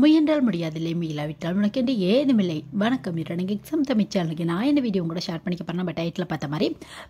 முயன்றால் முடியாதில்லை மீளாவிட்டால் உனக்கு என்று ஏதுமில்லை. வணக்கம் இரண்டு எக்ஸாம் தமிழ் சேனலுக்கு நான் என்ன வீடியோ கூட ஷேர் பண்ணிக்க போகிறேன் நம்ம டைட்டில் பார்த்த மாதிரி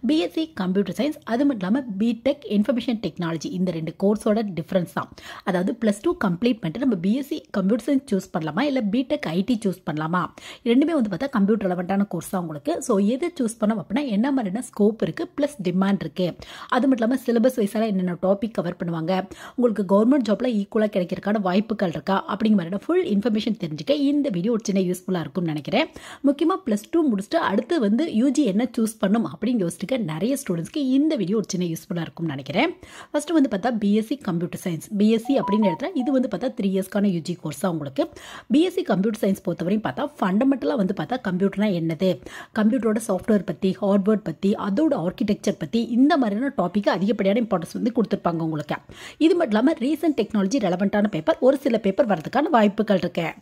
பிஎஸ்சி கம்ப்யூட்டர் சயின்ஸ் அது மட்டும் இல்லாமல் பிடெக் இன்ஃபர்மேஷன் டெக்னாலஜி இந்த ரெண்டு கோர்ஸோட டிஃப்ரென்ஸ் தான். அதாவது ப்ளஸ் டூ கம்ப்ளீட் பண்ணிட்டு நம்ம பிஎஸ்சி கம்ப்யூட்டர் சயின்ஸ் சூஸ் பண்ணலாமா? இல்லை பிடெக் ஐடி சூஸ் பண்ணலாமா? ரெண்டுமே வந்து பார்த்தா கம்ப்யூட்டர் ரெலவெண்ட்டான கோர்ஸ் தான் உங்களுக்கு. ஸோ எது சூஸ் பண்ணோம் அப்படின்னா என்ன மாதிரியான ஸ்கோப் இருக்குது ப்ளஸ் டிமாண்ட் இருக்குது அது மட்டும் இல்லாமல் சிலபஸ் வைஸாக என்னென்ன டாபிக் கவர் பண்ணுவாங்க? உங்களுக்கு கவர்மெண்ட் ஜாப்பில் ஈக்குவலாக கிடைக்கிறதுக்கான வாய்ப்புகள் இருக்கா? அப்படிங்கிற மாதிரியான ஃபுல் இன்ஃபர்மேஷன் தெரிஞ்சுக்க இந்த வீடியோ ஒரு சின்ன யூஸ்ஃபுல்லாக இருக்கும்னு நினைக்கிறேன். முக்கியமாக ப்ளஸ் டூ முடிச்சுட்டு அடுத்து வந்து யூஜி என்ன சூஸ் பண்ணும் அப்படின்னு யோசிச்சுக்க நிறைய ஸ்டூடெண்ட்ஸ்க்கு இந்த வீடியோ ஒரு சின்ன யூஸ்ஃபுல்லாக இருக்கும்னு நினைக்கிறேன். ஃபஸ்ட்டு வந்து பார்த்தா பிஎஸ்சி கம்ப்யூட்டர் சயின்ஸ் பிஎஸ்சி அப்படின்னு எடுத்தால் இது வந்து பார்த்தா த்ரீ இயர்ஸ்க்கான யூஜி கோர்ஸ் உங்களுக்கு. பிஎஸ்சி கம்ப்யூட்டர் சயின்ஸ் பொறுத்தவரையும் பார்த்தா ஃபண்டமெண்டலாக வந்து பார்த்தா கம்ப்யூட்டர்னா என்னது? கம்ப்யூட்டரோட சாஃப்ட்வேர் பற்றி ஹார்ட்வேர் பற்றி அதோட ஆர்கிடெக்சர் பற்றி இந்த மாதிரியான டாப்பிக்கு அதிகப்படியான இம்பார்ட்டன்ஸ் வந்து கொடுத்துருப்பாங்க உங்களுக்கு. இது மட்டும் இல்லாமல் ரீசன்ட் டெக்னாலஜி ரெலவெண்ட்டான பேப்பர் ஒரு சில பேப்பர் வரதுக்கான வாய்ப்புகள் இருக்கு.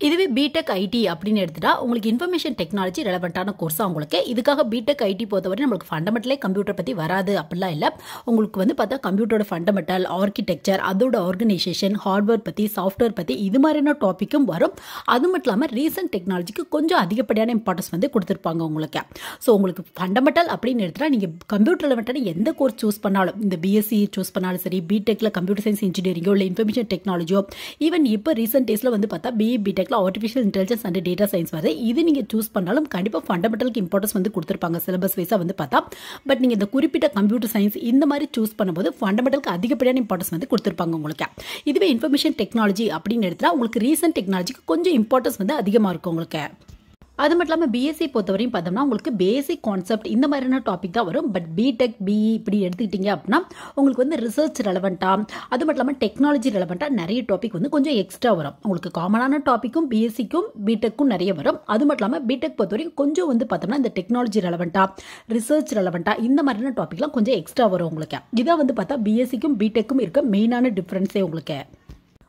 இதுவே பிடெக் ஐடி அப்படின்னு எடுத்துட்டா உங்களுக்கு இன்ஃபர்மேஷன் டெக்னாலஜி ரெலவெண்ட்டான கோர்ஸ் உங்களுக்கு. இதுக்காக பிடெக் ஐடி பொறுத்தவரை நம்மளுக்கு ஃபண்டமெண்டலே கம்ப்யூட்டர் பற்றி வராது அப்படிலாம் இல்லை. உங்களுக்கு வந்து பார்த்தா கம்ப்யூட்டரோட ஃபண்டமெண்டல் ஆர்கிடெக்சர் அதோட ஆர்கனைசேஷன் ஹார்ட்வேர் பற்றி சாஃப்ட்வேர் பற்றி இது மாதிரியான டாப்பிக்கும் வரும். அது மட்டும் இல்லாமல் ரீசன்ட் டெக்னாலஜிக்கு கொஞ்சம் அதிகப்படியான இம்பார்ட்டன்ஸ் வந்து கொடுத்துருப்பாங்க உங்களுக்கு. ஸோ உங்களுக்கு ஃபண்டமெண்டல் அப்படின்னு எடுத்துட்டா நீங்கள் கம்ப்யூட்டர் ரெலவெண்ட்டான எந்த கோர்ஸ் சூஸ் பண்ணாலும் இந்த பிஎஸ்சி சூஸ் பண்ணாலும் சரி பிடெக்கில் கம்ப்யூட்டர் சயின்ஸ் இன்ஜினியரிங்கோ இல்லை இன்ஃபர்மேஷன் டெக்னாலஜியோ ஈவன் இப்போ ரீசன்ட் டேஸில் வந்து பார்த்தா BE BTech பிடெக்கில் artificial intelligence and data science வருது. இது நீங்கள் சூஸ் பண்ணாலும் கண்டிப்பாக ஃபண்டமெண்டலுக்கு இம்பார்ட்டன்ஸ் வந்து கொடுத்துருப்பாங்க. சிலபஸ் வைஸாக வந்து பார்த்தா. பட் நீங்கள் இந்த குறிப்பிட்ட கம்ப்யூட்டர் சயின்ஸ் இந்த மாதிரி சூஸ் பண்ணும்போது ஃபண்டமெண்டலுக்கு அதிகப்படியான இம்பார்ட்டன்ஸ் வந்து கொடுத்துருப்பாங்க உங்களுக்கு. இதுவே இன்ஃபர்மேஷன் டெக்னாலஜி அப்படின்னு எடுத்தால் உங்களுக்கு ரீசன்ட் டெக்னாலஜிக்கு கொஞ்சம் இம்பார்ட்டன்ஸ் வந்து அதிகமாக இருக்கும் உங்களுக்கு. அது மட்டும் இல்லாமல் பிஎஸ்சி பொறுத்தவரையும் பார்த்தோம்னா உங்களுக்கு பேசிக் கான்செப்ட் இந்த மாதிரியான டாபிக் தான் வரும். பட் பிடெக் பிஇ இப்படி எடுத்துக்கிட்டீங்க அப்படின்னா உங்களுக்கு வந்து ரிசர்ச் ரெலவெண்ட்டாக அது மட்டும் இல்லாமல் டெக்னாலஜி ரெலவெண்ட்டாக நிறைய டாபிக் வந்து கொஞ்சம் எக்ஸ்ட்ரா வரும். உங்களுக்கு காமனான டாப்பிக்கும் பிஎஸ்சிக்கும் பிடெக்கும் நிறைய வரும். அது மட்டும் இல்லாமல் பிடெக் பொறுத்தவரைக்கும் கொஞ்சம் வந்து பார்த்தோம்னா இந்த டெக்னாலஜி ரெலவெண்ட்டாக ரிசர்ச் ரெலவெண்ட்டாக இந்த மாதிரியான டாப்பிக்லாம் கொஞ்சம் எக்ஸ்ட்ரா வரும் உங்களுக்கு. இதான் வந்து பார்த்தா பிஎஸ்சிக்கும் பிடெக்கும் இருக்க மெயினான டிஃப்ரென்ஸே உங்களுக்கு.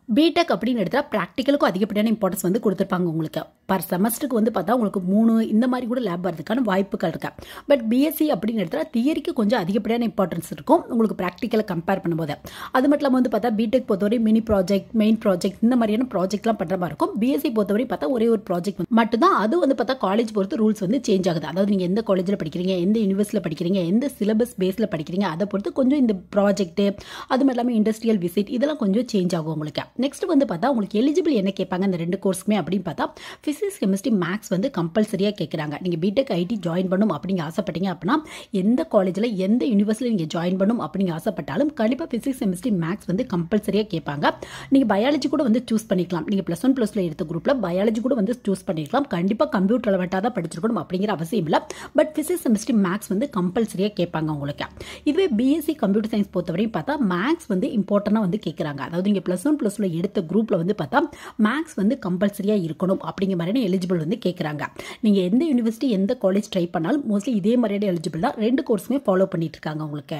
பிடெக் அப்படின்னு எடுத்தால் ப்ராக்டிக்கலுக்கும் அதிகப்படியான இம்பார்ட்டன்ஸ் வந்து கொடுத்துருப்பாங்க உங்களுக்கு. பர் செமஸ்டருக்கு வந்து பார்த்தா உங்களுக்கு மூணு இந்த மாதிரி கூட லேப் வரதுக்கான வாய்ப்புகள் இருக்கு. பட் பிஎஸ்சி அப்படின்னு எடுத்தால் தியரிக்கு கொஞ்சம் அதிகப்படியான இம்பார்ட்டன்ஸ் இருக்கும். உங்களுக்கு ப்ராக்டிக்கலை கம்பேர் பண்ணும்போது. அது மட்டும் இல்லாமல் வந்து பார்த்தா பிடெக் பொறுத்தவரை மினி ப்ராஜெக்ட் மெயின் ப்ராஜெக்ட் இந்த மாதிரியான ப்ராஜெக்ட்லாம் பண்ணுற மாதிரி இருக்கும். பிஎஸ்சி பொறுத்தவரை பார்த்தா ஒரே ஒரு ப்ராஜெக்ட் மட்டும்தான் அது வந்து பார்த்தா காலேஜ் பொறுத்து ரூல்ஸ் வந்து சேஞ்ச் ஆகுது. அதாவது நீங்கள் எந்த காலேஜில் படிக்கிறீங்க எந்த யூனிவர்சிட்டியில் படிக்கிறீங்க எந்த சிலபஸ் பேஸில் படிக்கிறீங்க அதை பொறுத்து கொஞ்சம் இந்த ப்ராஜெக்ட்டு அது மட்டும் இல்லாமல் இண்டஸ்ட்ரியல் விசிட் இதெல்லாம் கொஞ்சம் சேஞ்ச் ஆகும் உங்களுக்கு. நெக்ஸ்ட் வந்து பார்த்தா உங்களுக்கு எலிஜிபிள் என்ன கேட்பாங்க? இந்த ரெண்டு கோர்ஸ்க்குமே அப்படின்னு பார்த்தா ஃபிசிக்ஸ் கெமிஸ்ட்ரி மேக்ஸ் வந்து கம்பல்சரியாக கேட்குறாங்க. நீங்கள் பிடெக் ஐடி ஜாயின் பண்ணும் அப்படிங்க ஆசைப்பட்டீங்க அப்படின்னா எந்த காலேஜில் எந்த யூனிவர்சிட்டியில் நீங்கள் ஜாயின் பண்ணும் அப்படிங்க ஆசைப்பட்டாலும் கண்டிப்பாக ஃபிசிக்ஸ் கெமிஸ்ட்ரி மேக்ஸ் வந்து கம்பல்சரியாக கேட்பாங்க. நீங்கள் பயாலஜி கூட வந்து சூஸ் பண்ணிக்கலாம். நீங்கள் ப்ளஸ் ஒன் ப்ளஸ் டூ எடுத்த குரூப்பில் பயாலஜி கூட வந்து சூஸ் பண்ணிக்கலாம். கண்டிப்பாக கம்ப்யூட்டர் ரெலவெண்ட்டாக தான் படிச்சிருக்கணும் அப்படிங்கிற அவசியம் இல்லை. பட் ஃபிசிக்ஸ் கெமிஸ்ட்ரி மேக்ஸ் வந்து கம்பல்சரியாக கேட்பாங்க உங்களுக்கு. இதுவே பிஎஸ்சி கம்ப்யூட்டர் சயின்ஸ் பொறுத்தவரையும் பார்த்தா மேக்ஸ் வந்து இம்பார்ட்டண்ட்டாக வந்து கேட்குறாங்க. அதாவது நீங்கள் ப்ளஸ் ஒன் ப்ளஸ் டூ எடுத்த குரூப்பில் வந்து பார்த்தா மேக்ஸ் வந்து கம்பல்சரியாக இருக்கணும் அப்படிங்கிற மாதிரியான எலிஜிபிள் வந்து கேட்குறாங்க நீங்கள் எந்த யூனிவர்சிட்டி எந்த காலேஜ் ட்ரை பண்ணாலும் மோஸ்ட்லி இதே மாதிரியான எலிஜிபிள் தான். ரெண்டு கோர்ஸுமே ஃபாலோ பண்ணிட்டு இருக்காங்க உங்களுக்கு.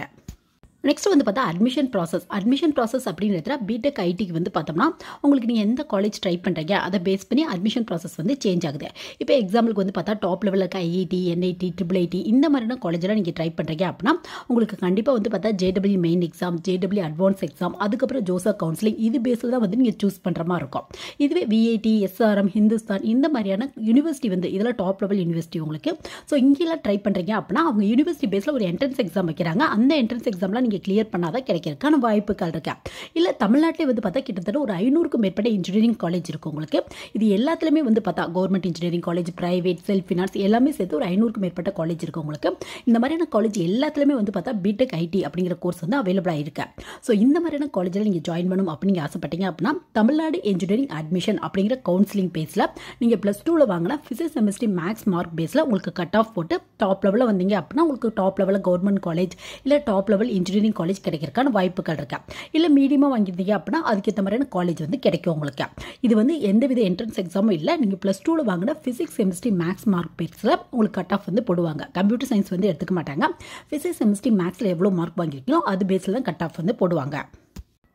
நெக்ஸ்ட் வந்து பார்த்தா அட்மிஷன் ப்ராசஸ் அட்மிஷன் ப்ராசஸ் அப்படின்னு எடுத்தால் பிடெக் ஐடிக்கு வந்து பார்த்தோம்னா உங்களுக்கு நீங்கள் எந்த காலேஜ் ட்ரை பண்ணுறீங்க அதை பேஸ் பண்ணி அட்மிஷன் ப்ராசஸ் வந்து சேஞ்ச் ஆகுது. இப்போ எக்ஸாம்பிளுக்கு வந்து பார்த்தா டாப் லெவலில் இருக்க ஐஐடி என்ஐடி ட்ரிபிள் ஐடி இந்த மாதிரியான காலேஜெலாம் நீங்கள் ட்ரை பண்ணுறீங்க அப்படின்னா உங்களுக்கு கண்டிப்பாக வந்து பார்த்தா J W main exam J W advance exam அதுக்கப்புறம் ஜோசா கவுன்சிலிங் இது பேஸில் தான் வந்து நீங்கள் சூஸ் பண்ணுற மாதிரி இருக்கும். இதுவே விஐடி எஸ்ஆர்எம் ஹிந்துஸ்தான் இந்த மாதிரியான யூனிவர்சிட்டி வந்து இதெல்லாம் டாப் லெவல் யூனிவர்சிட்டி உங்களுக்கு. ஸோ இங்கெல்லாம் ட்ரை பண்ணுறீங்க அப்படின்னா அவங்க யூனிவர்சிட்டி பேஸில் ஒரு என்ட்ரன்ஸ் எக்ஸாம் வைக்கிறாங்க. அந்த என்ட்ரன்ஸ் எக்ஸாம்லாம் நீங்கள் இங்கே கிளியர் பண்ணாதான் கிடைக்கிறதுக்கான வாய்ப்புகள் இருக்கு? இல்லை தமிழ்நாட்டிலே வந்து பார்த்தா கிட்டத்தட்ட ஒரு ஐநூறுக்கும் மேற்பட்ட இன்ஜினியரிங் காலேஜ் இருக்குது உங்களுக்கு. இது எல்லாத்துலேயுமே வந்து பார்த்தா government engineering college private self finance எல்லாமே சேர்த்து ஒரு ஐநூறுக்கும் மேற்பட்ட காலேஜ் இருக்குது உங்களுக்கு. இந்த மாதிரியான காலேஜ் எல்லாத்துலேயுமே வந்து பார்த்தா பிடெக் ஐடி அப்படிங்கிற கோர்ஸ் வந்து அவைலபிளாக இருக்கு ஸோ இந்த மாதிரியான காலேஜில் நீங்கள் ஜாயின் பண்ணணும் அப்படின்னு ஆசைப்பட்டீங்க அப்படின்னா தமிழ்நாடு இன்ஜினியரிங் அட்மிஷன் அப்படிங்கிற கவுன்சிலிங் பேஸில் நீங்கள் ப்ளஸ் டூவில் வாங்கினா ஃபிசிக்ஸ் செமிஸ்ட்ரி மேக்ஸ் மார்க் பேஸில் உங்களுக்கு கட் ஆஃப் போட்டு டாப் லெவலில் வந்தீங்க அப்படின்னா உங்களுக்கு டாப் லெவலில் கவர்மெண்ட் காலேஜ் இல்லை டாப் லெவல் இன்ஜினியரிங் காலேஜ் கிடைக்கிறதுக்கான வாய்ப்புகள் இருக்கா? இல்லை மீடியமாக வாங்கியிருந்தீங்க அப்படின்னா அதுக்கேற்ற மாதிரியான காலேஜ் வந்து கிடைக்கும் உங்களுக்கு. இது வந்து எந்தவித என்ட்ரன்ஸ் எக்ஸாமும் இல்லை நீங்கள் ப்ளஸ் டூவில் வாங்கின ஃபிசிக்ஸ் கெமிஸ்ட்ரி மேக்ஸ் மார்க் பேஸில் உங்களுக்கு கட் ஆஃப் வந்து போடுவாங்க. கம்ப்யூட்டர் சயின்ஸ் வந்து எடுத்துக்க மாட்டாங்க. ஃபிசிக்ஸ் கெமிஸ்ட்ரி மேக்ஸில் எவ்வளோ மார்க் வாங்கியிருக்கீங்களோ அது பேஸில் தான் கட் ஆஃப் வந்து போடுவாங்க.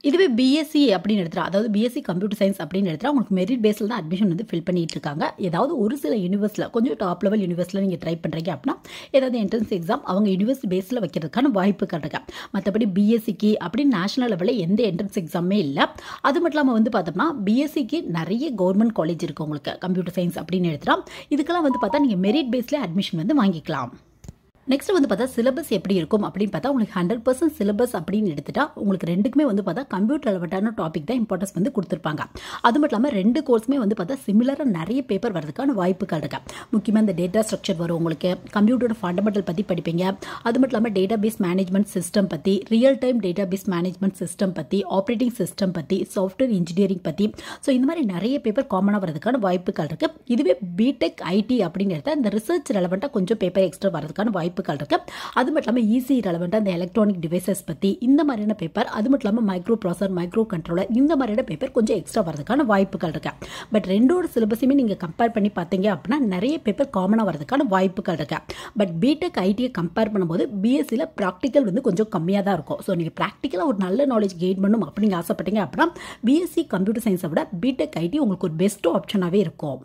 இதுவே பிஎஸ்சி அப்படின்னு எடுத்துகிறா அதாவது பிஎஸ்சி கம்ப்யூட்டர் சயின்ஸ் அப்படின்னு எடுத்துகிறா உங்களுக்கு மெரிட் பேஸில் தான் அட்மிஷன் வந்து ஃபில் பண்ணிட்டு இருக்காங்க. ஏதாவது ஒரு சில யூனிவர்ஸில் கொஞ்சம் டாப் லெவல் யூனிவர்ஸில் நீங்கள் ட்ரை பண்ணுறீங்க அப்படின்னா ஏதாவது என்ட்ரன்ஸ் எக்ஸாம் அவங்க யூனிவர்சிட்டி பேஸில் வைக்கிறதுக்கான வாய்ப்புகள் இருக்கு. மற்றபடி பிஎஸ்சிக்கு அப்படின்னு நேஷனல் லெவலில் எந்த என்ட்ரன்ஸ் எக்ஸாமே இல்லை. அது மட்டும் இல்லாமல் வந்து பார்த்தோம்னா பிஎஸ்சிக்கு நிறைய கவர்மெண்ட் காலேஜ் இருக்குது உங்களுக்கு. கம்ப்யூட்டர் சயின்ஸ் அப்படின்னு எடுத்துகிறா இதுக்கெல்லாம் வந்து பார்த்தா நீங்கள் மெரிட் பேஸில் அட்மிஷன் வந்து வாங்கிக்கலாம். நெக்ஸ்ட் வந்து பார்த்தா சிலபஸ் எப்படி இருக்கும் அப்படின்னு பார்த்தா உங்களுக்கு ஹண்ட்ரட் பர்சன்ட் சிலபஸ் அப்படின்னு எடுத்துட்டா உங்களுக்கு ரெண்டுக்குமே வந்து பார்த்தா கம்ப்யூட்டர் ரெலவெண்ட்டான டாபிக் தான் இம்பார்ட்டன்ஸ் வந்து கொடுத்துருப்பாங்க. அது மட்டும் இல்லாமல் ரெண்டு கோர்ஸுமே வந்து பார்த்தா சிமிலராக நிறைய பேப்பர் வரதுக்கான வாய்ப்புகள் இருக்கு. முக்கியமாக இந்த டேட்டா ஸ்ட்ரக்சர் வரும் உங்களுக்கு கம்ப்யூட்டரோட ஃபண்டமெண்டல் பற்றி படிப்பீங்க. அது மட்டும் இல்லாமல் டேட்டா பேஸ் மேனேஜ்மெண்ட் சிஸ்டம் பற்றி real time data base management system பற்றி ஆப்ரேட்டிங் சிஸ்டம் பற்றி சாஃப்ட்வேர் இன்ஜினியரிங் பற்றி ஸோ இந்த மாதிரி நிறைய பேப்பர் காமனாக வரதுக்கான வாய்ப்புகள் இருக்கு. இதுவே பிடெக் ஐடி அப்படின்னு எடுத்தால் இந்த ரிசர்ச் ரெலவெண்ட்டாக கொஞ்சம் பேப்பர் எக்ஸ்ட்ரா வரதுக்கான வாய்ப்பு வாய்ப்புகள் இருக்கு. அது மட்டும் இல்லாமல் ஈஸி ரெலவெண்ட்டாக இந்த எலக்ட்ரானிக் டிவைசஸ் பற்றி இந்த மாதிரியான பேப்பர் அது மட்டும் இல்லாமல் மைக்ரோ ப்ராசர் மைக்ரோ கண்ட்ரோலர் இந்த மாதிரியான பேப்பர் கொஞ்சம் எக்ஸ்ட்ரா வரதுக்கான வாய்ப்புகள் இருக்குது பட் ரெண்டோட சிலபஸையுமே நீங்கள் கம்பேர் பண்ணி பார்த்தீங்க அப்படின்னா நிறைய பேப்பர் காமனாக வரதுக்கான வாய்ப்புகள் இருக்குது பட் பிடெக் ஐடியை கம்பேர் பண்ணும்போது பிஎஸ்சியில் ப்ராக்டிக்கல் வந்து கொஞ்சம் கம்மியாக தான் இருக்கும். ஸோ நீங்கள் ப்ராக்டிக்கலாக ஒரு நல்ல நாலேஜ் கெயின் பண்ணணும் அப்படின்னு ஆசைப்பட்டீங்க அப்படின்னா பிஎஸ்சி கம்ப்யூட்டர் சயின்ஸை விட பிடெக் ஐடி உங்களுக்கு ஒரு பெஸ்ட் ஆப்ஷனாகவே இருக்கும்.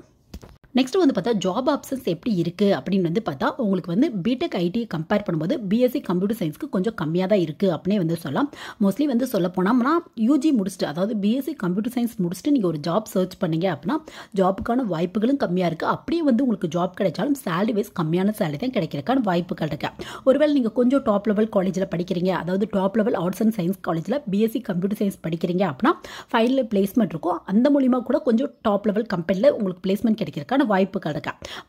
நெக்ஸ்ட் வந்து பார்த்தா ஜாப் ஆப்ஷன்ஸ் எப்படி இருக்குது அப்படின்னு வந்து பார்த்தா உங்களுக்கு வந்து பிடெக் ஐடி கம்பேர் பண்ணும்போது பிஎஸ்சி கம்ப்யூட்டர் சயின்ஸ்க்கு கொஞ்சம் கம்மியாக தான் இருக்குது அப்படின்னே வந்து சொல்லலாம். மோஸ்ட்லி வந்து சொல்ல போனோம்னா யூஜி முடிச்சுட்டு அதாவது பிஎஸ்சி கம்ப்யூட்டர் சயின்ஸ் முடிச்சுட்டு நீங்கள் ஒரு ஜாப் சர்ச் பண்ணீங்க அப்படின்னா ஜாப்புக்கான வாய்ப்புகளும் கம்மியாக இருக்குது அப்படியே வந்து உங்களுக்கு ஜாப் கிடைச்சாலும் சேலரி வைஸ் கம்மியான சேலரி தான் கிடைக்கிறதுக்கான வாய்ப்புகள் இருக்கு. ஒருவேளை நீங்கள் கொஞ்சம் டாப் லெவல் காலேஜில் படிக்கிறீங்க அதாவது top level arts and science காலேஜில் பிஎஸ்சி கம்ப்யூட்டர் சயின்ஸ் படிக்கிறீங்க அப்படின்னா ஃபைனல் பிளேஸ்மெண்ட் இருக்கும் அந்த மூலிமா கூட கொஞ்சம் டாப் லெவல் கம்பெனியில் உங்களுக்கு பிளேஸ்மெண்ட் வாய்ப்பு வாய்ப்புகள்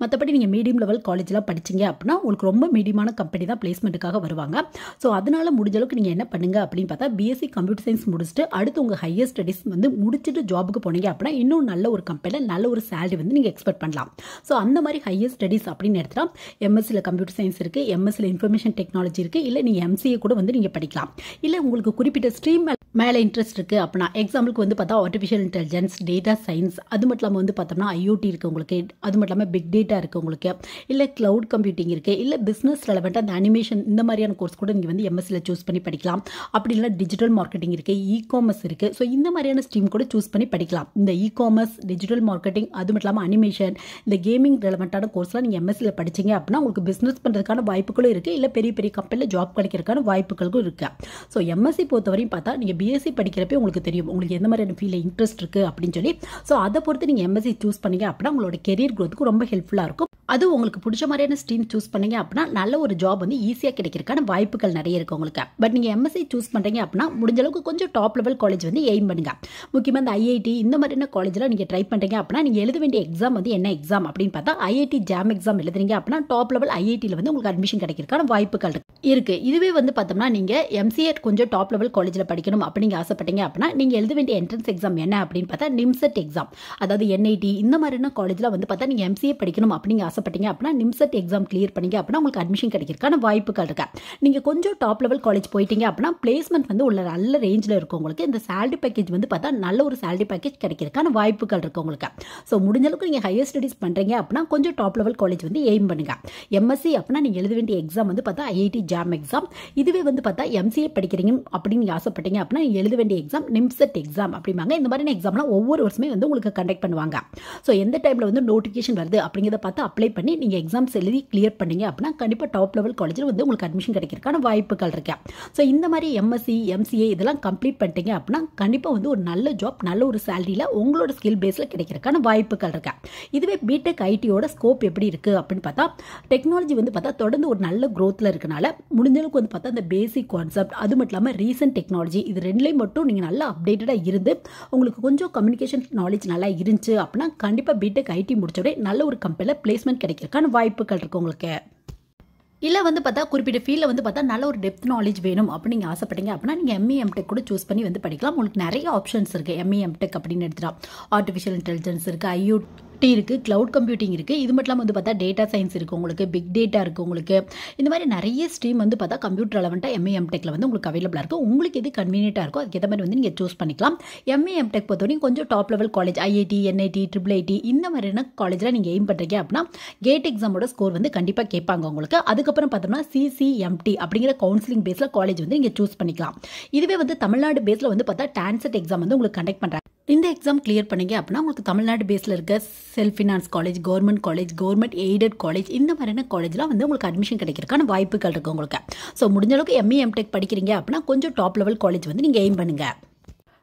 மற்றபடி நீங்கள் மீடியம் லெவல் காலேஜில் படிச்சீங்க அப்படின்னா உங்களுக்கு ரொம்ப மீடியமான கம்பெனி தான் பிளேஸ்மெண்ட்டுக்காக வருவாங்க. ஸோ அதனால முடிஞ்ச அளவுக்கு நீங்கள் என்ன பண்ணுங்க அப்படின்னு பார்த்தா பிஎஸ்சி கம்ப்யூட்டர் சயின்ஸ் முடிச்சுட்டு அடுத்து உங்கள் ஹையர் ஸ்டடிஸ் வந்து முடிச்சுட்டு ஜாபுக்கு போனீங்க அப்படின்னா இன்னும் நல்ல ஒரு கம்பெனியில் நல்ல ஒரு சேலரி வந்து நீங்கள் எக்ஸ்பெக்ட் பண்ணலாம். ஸோ அந்த மாதிரி ஹையர் ஸ்டடிஸ் அப்படின்னு எடுத்துகிட்டா எம்எஸ்சியில் கம்ப்யூட்டர் சயின்ஸ் இருக்குது எம்எஸ்சியில் இன்ஃபர்மேஷன் டெக்னாலஜி இருக்குது இல்லை நீங்கள் எம்சிஏ கூட வந்து நீங்கள் படிக்கலாம். இல்லை உங்களுக்கு குறிப்பிட்ட ஸ்ட்ரீம் மேலே இன்ட்ரெஸ்ட் இருக்குது அப்படின்னா எக்ஸாம்பிளுக்கு வந்து பார்த்தா ஆர்டிஃபிஷியல் இன்டெலிஜென்ஸ் டேட்டா சயின்ஸ் அது மட்டும் இல்லாமல் வந்து பார்த்தோம்னா ஐஓடி இருக்குது உங்களுக்கு. அது மட்டும் இல்லாமல் பிக் டேட்டா இருக்குது உங்களுக்கு. இல்லை க்ளவுட் கம்ப்யூட்டிங் இருக்குது இல்லை பிஸ்னஸ் ரெலவெண்ட்டாக அந்த அனிமேஷன் இந்த மாதிரியான கோர்ஸ் கூட நீங்கள் வந்து எம்எஸ்சியில் சூஸ் பண்ணி படிக்கலாம். அப்படி இல்லை டிஜிட்டல் மார்க்கெட்டிங் இருக்குது இ காமர்ஸ் இருக்குது ஸோ இந்த மாதிரியான ஸ்ட்ரீம் கூட சூஸ் பண்ணி படிக்கலாம். இந்த இ காமர்ஸ் டிஜிட்டல் மார்க்கெட்டிங் அது மட்டும் இல்லாமல் அனிமேஷன் இந்த கேமிங் ரெலவெண்ட்டான கோர்ஸ்லாம் நீங்கள் எம்எஸ்சியில் படிச்சீங்க அப்படின்னா உங்களுக்கு பிஸ்னஸ் பண்ணுறதுக்கான வாய்ப்புகளும் இருக்குது இல்லை பெரிய பெரிய கம்பெனியில் ஜாப் கிடைக்கிறதுக்கான வாய்ப்புகளும் இருக்குது ஸோ எம்எஸ்சி பொறுத்தவரையும் பார்த்தா நீங்கள் பிஎஸ்சி படிக்கிறப்பே உங்களுக்கு தெரியும். உங்களுக்கு எந்த மாதிரியான ஃபீலில் இன்ட்ரெஸ்ட் இருக்குது அப்படின்னு சொல்லி. ஸோ அதை பொறுத்து நீங்கள் எம்எஸ்சி சூஸ் பண்ணீங்க அப்படின்னா உங்களோட கெரியர் க்ரோத்துக்கு ரொம்ப ஹெல்ப்ஃபுல்லாக இருக்கும். அது உங்களுக்கு பிடிச்ச மாதிரியான ஸ்ட்ரீம் சூஸ் பண்ணீங்க அப்படின்னா நல்ல ஒரு ஜாப் வந்து ஈஸியாக கிடைக்கிறதுக்கான வாய்ப்புகள் நிறைய இருக்குது உங்களுக்கு. பட் நீங்கள் எம்எஸ்சி சூஸ் பண்ணுறீங்க அப்படின்னா முடிஞ்ச அளவுக்கு கொஞ்சம் டாப் லெவல் காலேஜ் வந்து எய்ம் பண்ணுங்க. முக்கியமாக இந்த ஐஐடி இந்த மாதிரியான காலேஜில் நீங்கள் ட்ரை பண்ணுறீங்க அப்படின்னா நீங்கள் எழுத வேண்டிய எக்ஸாம் வந்து என்ன எக்ஸாம் அப்படின்னு பார்த்தா ஐஐடி ஜாம் எக்ஸாம் எழுதுறீங்க அப்படின்னா டாப் லெவல் ஐஐடியில் வந்து உங்களுக்கு அட்மிஷன் கிடைக்கிறதுக்கான வாய்ப்புகள் இருக்கு. இருக்குது இதுவே வந்து பார்த்தோம்னா நீங்கள் எம்சிஏ கொஞ்சம் டாப் லெவல் காலேஜில் படிக்கணும் அப்படிங்க ஆசைப்பட்டீங்க அப்படின்னா நீங்கள் எழுத வேண்டிய என்ட்ரன்ஸ் எக்ஸாம் என்ன அப்படின்னு பார்த்தா நிம்செட் எக்ஸாம் அதாவது என்ஐடி இந்த மாதிரியான காலேஜில் வந்து பார்த்தா நீங்கள் எம்சிஏ படிக்கணும் அப்படிங்க ஆசைப்பட்டீங்க அப்படின்னா நிம்செட் எக்ஸாம் கிளியர் பண்ணீங்க அப்படின்னா உங்களுக்கு அட்மிஷன் கிடைக்கிறதுக்கான வாய்ப்புகள் இருக்கா. நீங்கள் கொஞ்சம் டாப் லெவல் காலேஜ் போயிட்டீங்க அப்படின்னா பிளேஸ்மெண்ட் வந்து உள்ள நல்ல ரேஞ்சில் இருக்கும் உங்களுக்கு. இந்த சேலரி பேக்கேஜ் வந்து பார்த்தா நல்ல ஒரு சேலரி பேக்கேஜ் கிடைக்கிறதுக்கான வாய்ப்புகள் இருக்கு உங்களுக்கு. ஸோ முடிஞ்ச அளவுக்கு நீங்கள் ஹையர் ஸ்டடிஸ் பண்ணுறீங்க அப்படின்னா கொஞ்சம் டாப் லெவல் காலேஜ் வந்து எய்ம் பண்ணுங்க. எம்எஸ்சி அப்படின்னா நீங்கள் எழுத வேண்டிய எக்ஸாம் வந்து பார்த்தா ஐஐடி ஜாம் எக்ஸாம் இதுவே வந்து பார்த்தா எம்சிஏ படிக்கிறீங்க அப்படின்னு ஆசைப்பட்டீங்க அப்படின்னா எழுத வேண்டிய எக்ஸாம் நிம்செட் எக்ஸாம் அப்படிம்பாங்க. இந்த மாதிரியான எக்ஸாம்லாம் ஒவ்வொரு வருஷமே வந்து உங்களுக்கு கண்டக்ட் பண்ணுவாங்க. ஸோ எந்த டைமில் வந்து நோட்டிஃபிகேஷன் வருது அப்படிங்கிறத பார்த்து அப்ளை பண்ணி நீங்கள் எக்ஸாம்ஸ் எழுதி கிளியர் பண்ணீங்க அப்படின்னா கண்டிப்பாக டாப் லெவல் காலேஜில் வந்து உங்களுக்கு அட்மிஷன் கிடைக்கிறதுக்கான வாய்ப்புகள் இருக்கா. ஸோ இந்த மாதிரி எம்எஸ்சி எம்சிஏ இதெல்லாம் கம்ப்ளீட் பண்ணிட்டீங்க அப்படின்னா கண்டிப்பாக வந்து ஒரு நல்ல ஜாப் நல்ல ஒரு சேலரியில் உங்களோட ஸ்கில் பேஸில் கிடைக்கிறதுக்கான வாய்ப்புகள் இருக்கு. இதுவே பிடெக் ஐடியோட ஸ்கோப் எப்படி இருக்குது அப்படின்னு பார்த்தா டெக்னாலஜி வந்து பார்த்தா தொடர்ந்து ஒரு நல்ல க்ரோத்தில் இருக்கனால முடிஞ்சளவுக்கு வந்து பார்த்தா இந்த பேசிக் கான்செப்ட் அது மட்டும் இல்லாமல் ரீசன்ட் டெக்னாலஜி இது ரெண்டுலேயும் மட்டும் நீங்கள் நல்லா அப்டேட்டடாக இருந்து உங்களுக்கு கொஞ்சம் கம்யூனிகேஷன் நாலேஜ் நல்லா இருந்துச்சு அப்படின்னா கண்டிப்பாக பிடெக் ஐடி முடிச்சோடே நல்ல ஒரு கம்பெனியில் பிளேஸ்மெண்ட் கிடைக்கிறதுக்கான வாய்ப்புகள் இருக்குது உங்களுக்கு. இல்லை வந்து பார்த்தா குறிப்பிட்ட ஃபீல்டில் வந்து பார்த்தா நல்ல ஒரு டெப்த் நாலேஜ் வேணும் அப்படின்னு நீங்கள் ஆசைப்பட்டீங்க அப்படின்னா நீங்கள் எம்ஏ எம்டெக் கூட சூஸ் பண்ணி வந்து படிக்கலாம். உங்களுக்கு நிறைய ஆப்ஷன்ஸ் இருக்குது எம்ஏ எம்டெக் அப்படின்னு எடுத்துகிட்டா ஆர்டிஃபிஷியல் இன்டெலிஜென்ஸ் இருக்குது ஐயூ டி இருக்குது க்ளவுட் கம்ப்யூட்டிங் இருக்குது இது மட்டும் இல்லாமல் வந்து பார்த்தா டேட்டா சயின்ஸ் இருக்குது உங்களுக்கு பிக் டேட்டா இருக்குது உங்களுக்கு. இந்த மாதிரி நிறைய ஸ்ட்ரீம் வந்து பார்த்தா கம்ப்யூட்டர் ரெலவெண்ட்டாக எம்ஏ எம்டெக்கில் வந்து உங்களுக்கு அவைலபிளாக இருக்கும் உங்களுக்கு எது கன்வீனியன்ட்டாக இருக்கோ அதுக்கேற்ற மாதிரி வந்து நீங்கள் சூஸ் பண்ணிக்கலாம். எம்ஏ எம்டெக் பொறுத்தவரைக்கும் கொஞ்சம் top level college IIT NIT triple IT இந்த மாதிரியான காலேஜில் நீங்கள் எய்ம் பண்ணுறீங்க அப்படின்னா கேட் எக்ஸாமோட ஸ்கோர் வந்து கண்டிப்பாக கேட்பாங்க உங்களுக்கு. அதுக்கப்புறம் பார்த்தோம்னா சிசிஎம்டி அப்படிங்கிற கவுன்சிலிங் பேஸில் காலேஜ் வந்து நீங்கள் சூஸ் பண்ணிக்கலாம். இதுவே வந்து தமிழ்நாடு பேஸில் வந்து பார்த்தா டான்செட் எக்ஸாம் வந்து உங்களுக்கு கண்டக்ட் பண்ணுறாங்க இந்த எக்ஸாம் கிளியர் பண்ணீங்க அப்படின்னா உங்களுக்கு தமிழ்நாடு பேஸில் இருக்க self finance college government college government aided college இந்த மாதிரியான காலேஜ்லாம் வந்து உங்களுக்கு அட்மிஷன் கிடைக்கிறதுக்கான வாய்ப்புகள் இருக்குது உங்களுக்கு. ஸோ முடிஞ்ச அளவுக்கு எம்ஏ எம்டெக் படிக்கிறீங்க அப்படின்னா கொஞ்சம் டாப் லெவல் காலேஜ் வந்து நீங்கள் எய்ம் பண்ணுங்கள்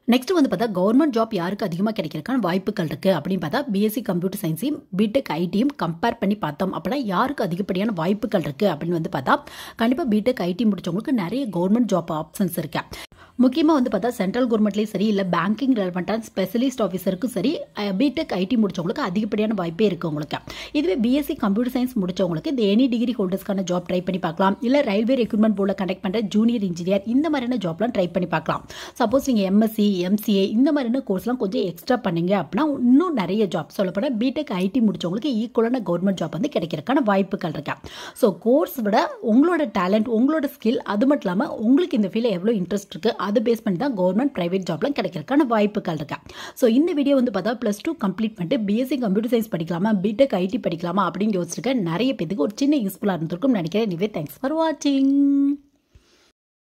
நெக்ஸ்ட் வந்து பார்த்தா கவர்மெண்ட் ஜாப் யாருக்கு அதிகமாக கிடைக்கிறதுக்கான வாய்ப்புகள் இருக்குது அப்படின்னு பார்த்தா பிஎஸ்சி கம்ப்யூட்டர் சயின்ஸையும் பிடெக் ஐடியும் கம்பேர் பண்ணி பார்த்தோம் அப்படின்னா யாருக்கு அதிகப்படியான வாய்ப்புகள் இருக்குது அப்படின்னு வந்து பார்த்தா கண்டிப்பாக பிடெக் ஐடி முடிச்சவங்களுக்கு நிறைய கவர்மெண்ட் ஜாப் ஆப்ஷன்ஸ் இருக்குது முக்கியமாக வந்து பார்த்தா சென்ட்ரல் கவர்மெண்ட்லேயும் சரி இல்லை பேங்கிங் ரெலவெண்ட்டான ஸ்பெஷலிஸ்ட் ஆஃபீஸருக்கும் சரி பிடெக் ஐடி முடிச்சவங்களுக்கு அதிகப்படியான வாய்ப்பே இருக்குது உங்களுக்கு. இதுவே பிஎஸ்சி கம்ப்யூட்டர் சயின்ஸ் முடிச்சவங்களுக்கு இந்த எனி டிகிரி ஹோல்டர்ஸ்க்கான ஜாப் ட்ரை பண்ணி பார்க்கலாம். இல்லை ரயில்வே ரெக்ரூட்மெண்ட் போர்டில் கண்டக்ட் பண்ணுற ஜூனியர் இன்ஜினியர் இந்த மாதிரியான ஜாப்லாம் ட்ரை பண்ணி பார்க்கலாம். சப்போஸ் நீங்கள் எம்எஸ்சி எம்சிஏ இந்த மாதிரியான கோர்ஸ்லாம் கொஞ்சம் எக்ஸ்ட்ரா பண்ணீங்க அப்படின்னா இன்னும் நிறைய ஜாப் சொல்லப்போனால் பிடெக் ஐடி முடிச்சவங்களுக்கு ஈக்குவலான கவர்மெண்ட் ஜாப் வந்து கிடைக்கிறதுக்கான வாய்ப்புகள் இருக்கு. ஸோ கோர்ஸ் விட உங்களோட டேலண்ட் உங்களோட ஸ்கில் அது மட்டும் இல்லாமல் உங்களுக்கு இந்த ஃபீல்டில் எவ்வளோ இன்ட்ரெஸ்ட் இருக்குது அது பேஸ் பண்ணி தான் கவர்மெண்ட் ப்ரைவேட் ஜாப்லாம் கிடைக்கிறதுக்கான வாய்ப்புகள் இருக்கு. ஸோ இந்த வீடியோ வந்து பார்த்தா ப்ளஸ் டூ கம்ப்ளீட் பண்ணிட்டு பிஎஸ்சி கம்ப்யூட்டர் சயின்ஸ் படிக்கலாமா பிடெக் ஐடி படிக்கலாமா அப்படின்னு யோசிச்சிருக்க நிறைய பேருக்கு ஒரு சின்ன யூஸ்ஃபுல்லாக இருந்திருக்கும் நினைக்கிறேன். நிவே தேங்க்ஸ் ஃபார் வாட்சிங்